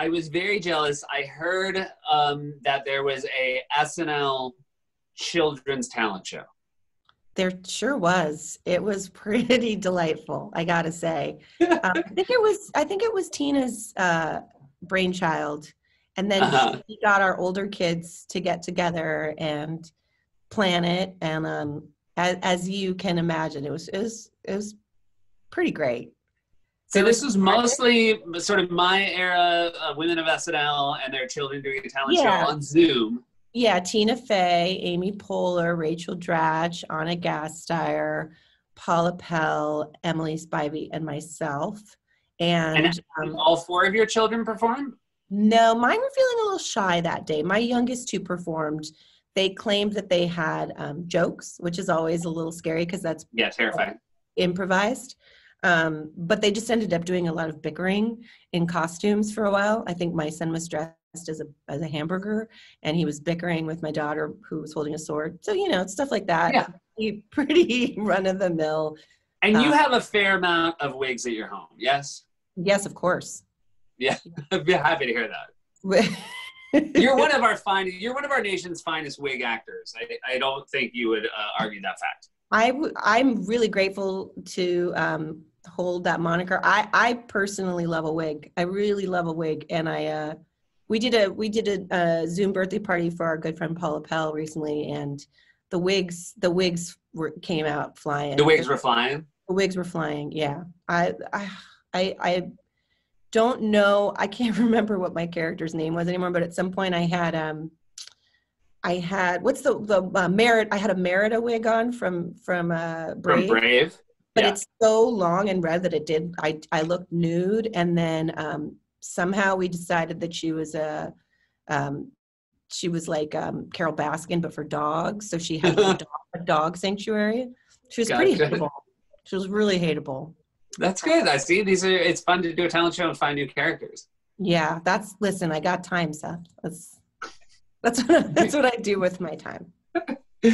I was very jealous. I heard um, that there was a SNL children's talent show. There sure was. It was pretty delightful, I gotta say. Um, I think it was. I think it was Tina's uh, brainchild, and then Uh-huh. she got our older kids to get together and plan it. And um, as, as you can imagine, it was it was it was pretty great. So this was- mostly sort of my era of women of SNL and their children doing a talent Yeah. show on Zoom. Yeah, Tina Fey, Amy Poehler, Rachel Dratch, Anna Gasteyer, Paula Pell, Emily Spivey, and myself. And, And um, all four of your children performed. no, mine were feeling a little shy that day. My youngest two performed. They claimed that they had um, jokes, which is always a little scary because that's Yeah, terrifying. improvised. Um, but they just ended up doing a lot of bickering in costumes for a while. I think my son was dressed as a as a hamburger, and he was bickering with my daughter who was holding a sword. So you know, stuff like that. Yeah. Pretty- Pretty run of the mill. And you Uh, have a fair amount of wigs at your home. Yes, Yes, of course. Yeah, I'd be happy to hear that. You're one of our fine. You're one of our nation's finest wig actors. I, I don't think you would uh, argue that fact. I w- I'm really grateful to um, hold that moniker. I I personally love a wig. I really love a wig, and I uh, we did a we did a, a Zoom birthday party for our good friend Paula Pell recently, and the wigs the wigs were came out flying. The wigs were flying. the wigs were flying. Yeah, I I I, I don't know. I can't remember what my character's name was anymore. But at some point, I had um, I had what's the the uh, merit? I had a Merida wig on from from uh, From Brave, Brave. But yeah. it's so long and red that it did. I I looked nude, and then um, somehow we decided that she was a. Um, she was like um, Carole Baskin, but for dogs. So she had a dog, a dog sanctuary. She was pretty Gotcha. hateable. She was really hateable. That's good. I see. These are. It's fun to do a talent show and find new characters. Yeah, that's listen. I got time, Seth. That's that's what, that's what I do with my time.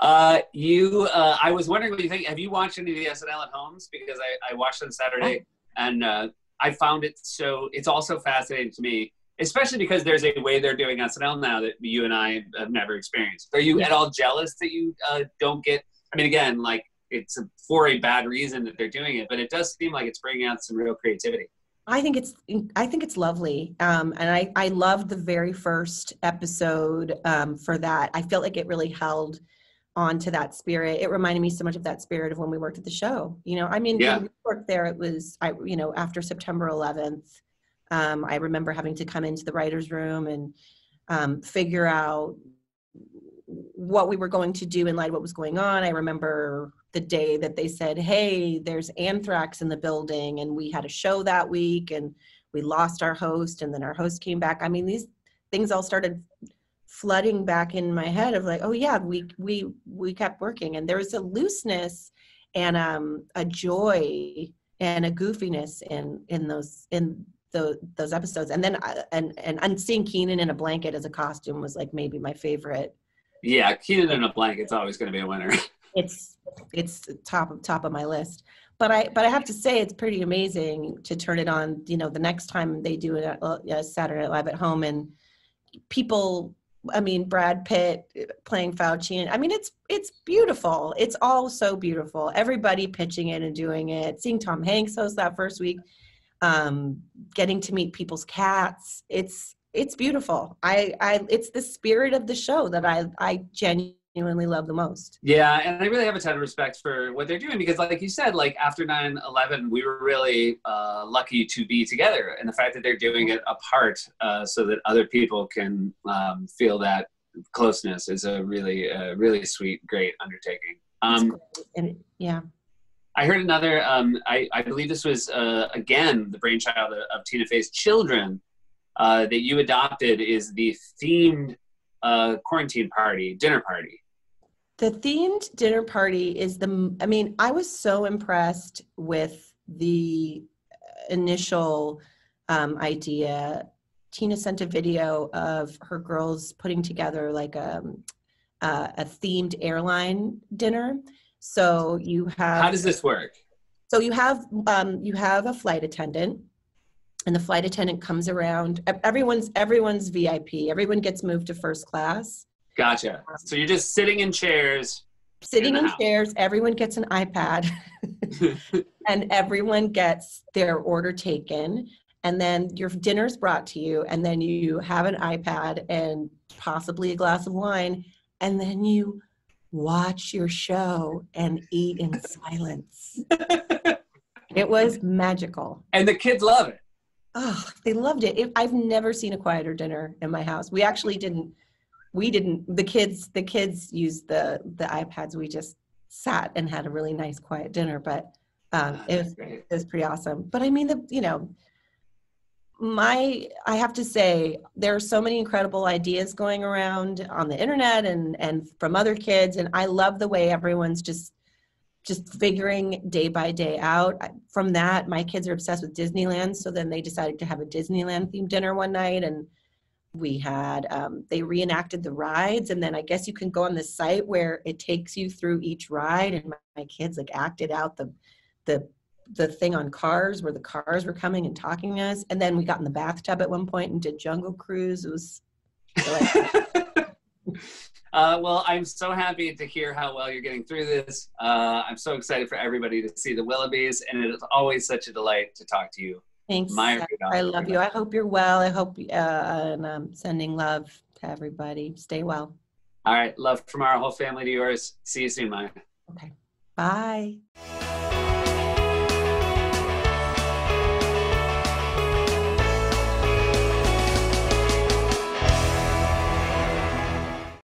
Uh, you. Uh, I was wondering what you think. Have you watched any of the SNL at homes? Because I, I watched on Saturday, and uh, I found it so. It's also fascinating to me, especially because there's a way they're doing SNL now that you and I have never experienced. Are you Yeah. at all jealous that you uh, don't get? I mean, again, like it's for a bad reason that they're doing it, but it does seem like it's bringing out some real creativity. I think it's I think it's lovely, um, and I I loved the very first episode um, for that. I felt like it really held on to that spirit. It reminded me so much of that spirit of when we worked at the show. You know, I mean, Yeah. when we worked there, it was I you know after September 11th. Um, I remember having to come into the writers' room and um, figure out what we were going to do in light of what was going on. I remember the day that they said, "Hey, there's anthrax in the building," and we had a show that week, and we lost our host, and then our host came back. I mean, these things all started flooding back in my head of like, "Oh yeah, we we we kept working," and there was a looseness and um, a joy and a goofiness in in those in those those episodes, and then uh, and and and seeing Kenan in a blanket as a costume was like maybe my favorite Yeah, Kenan in a blanket's always going to be a winner. it's it's top of top of my list. But i but i have to say it's pretty amazing to turn it on you know the next time they do it at uh, saturday Night live at home and people i mean brad pitt uh, playing fauci and i mean it's it's beautiful. It's all so beautiful. Everybody pitching in and doing it. Seeing tom hanks host that first week um getting to meet people's cats. It's it's beautiful i i it's the spirit of the show that i i genuinely love the most Yeah, and I really have a ton of respect for what they're doing because, like you said, like after 9 11, we were really uh, lucky to be together. And the fact that they're doing it apart uh, so that other people can um, feel that closeness is a really, uh, really sweet, great undertaking. Um, and yeah I heard another, um, I, I believe this was, uh, again, the brainchild of, of Tina Fey's children uh, that you adopted is the themed uh, quarantine party, dinner party. The themed dinner party is the, I mean, I was so impressed with the initial um, idea. Tina sent a video of her girls putting together like a, uh, a themed airline dinner. So you have How does this work? so you have um, you have a flight attendant and the flight attendant comes around. Everyone's everyone's VIP. Everyone gets moved to first class. Gotcha. Um, so you're just sitting in chairs. Sitting the in chairs, everyone gets an iPad and everyone gets their order taken. And then your dinner's brought to you, and then you have an iPad and possibly a glass of wine, and then you watch your show and eat in silence. It was magical. and the kids love it. Oh, they loved it. it. I've never seen a quieter dinner in my house. We actually didn't. We didn't. The kids. The kids used the the iPads. We just sat and had a really nice quiet dinner. But um, it was it was pretty awesome. But I mean, the you know, my I have to say there are so many incredible ideas going around on the internet and and from other kids, and I love the way everyone's just just figuring day by day out. From that, my kids are obsessed with Disneyland, so then they decided to have a Disneyland themed dinner one night, and we had um, they reenacted the rides, and then I guess you can go on the site where it takes you through each ride, and my, my kids like acted out the the the thing on cars where the cars were coming and talking to us, and then we got in the bathtub at one point and did Jungle Cruise. It was. uh, well, I'm so happy to hear how well you're getting through this. Uh, I'm so excited for everybody to see the Willoughbys, and it is always such a delight to talk to you. Thanks. Maya I love you. I hope you're well. I hope, uh, and I'm sending love to everybody. Stay well. All right, love from our whole family to yours. See you soon, Maya. Okay. Bye.